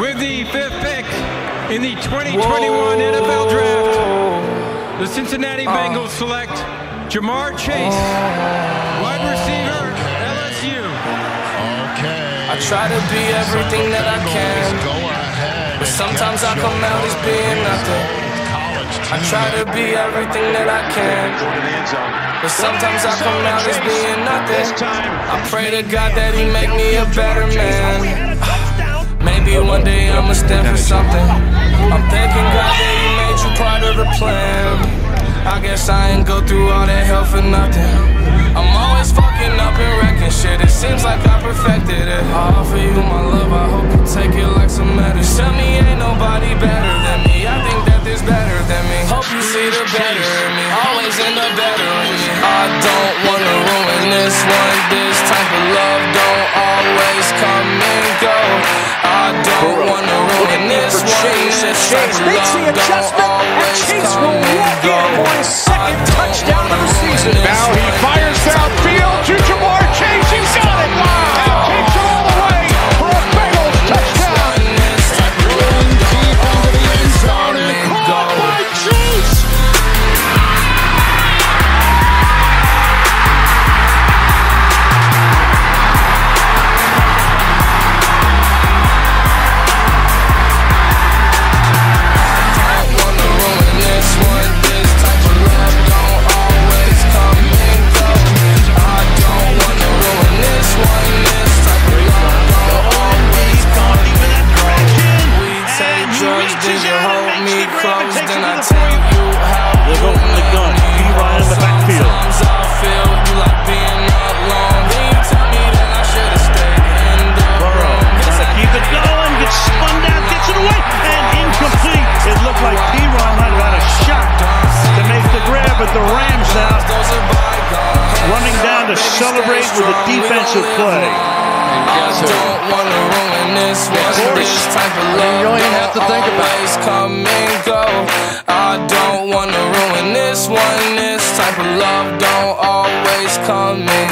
With the fifth pick in the 2021 NFL Draft, the Cincinnati Bengals select Ja'Marr Chase, wide receiver, LSU. I try to be everything that I can, but sometimes I come out as being nothing. I try to be everything that I can, but sometimes I come out as being nothing. I pray to God that He make me a better man. Maybe one day I'ma stand for something. I'm thanking God that He made you part of the plan. I guess I ain't go through all that hell for nothing. I'm always fucking up and wrecking shit. It seems like I perfected it. I offer you my love, I hope you take it like some medicine. Tell me ain't nobody better than me. I think that there's better than me. Hope you see the better in me. Always end up better in me. I don't wanna ruin this one. This Of makes the adjustment, me close, then I tell you how They're going from the gun. B. Ryan in the backfield. Sometimes I feel you like being alone. Then you tell me that I should've stayed in the room. Guess I Keep it going, gets spun down, gets it away, and incomplete. It looked like P-Ron might have had a shot to make the grab, but the Rams now those are bygone. running down to celebrate with a defensive play. I don't wanna ruin this one, this type of love you don't even have to think about. come and go. I don't wanna ruin this one, this type of love don't always come and